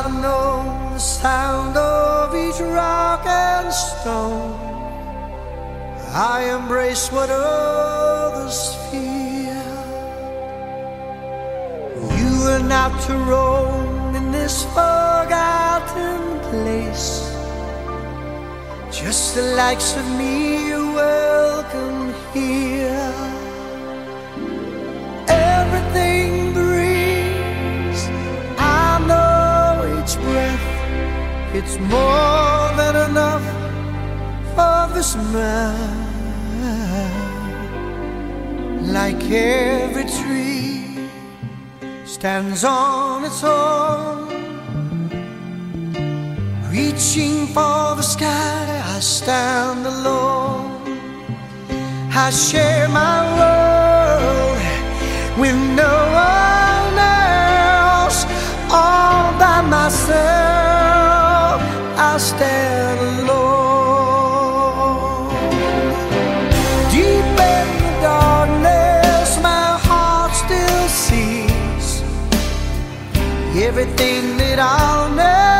I know the sound of each rock and stone. I embrace what others fear. You are not to roam in this forgotten place. Just the likes of me are welcome here. It's more than enough for this man. Like every tree stands on its own. Reaching for the sky, I stand alone. I share my world with no myself, I stand alone. Deep in the darkness, my heart still sees everything that I'll never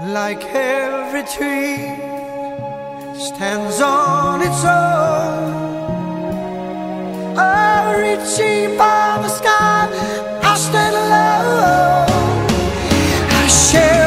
Like every tree stands on its own, oh, reaching for the sky, I stand alone. I share.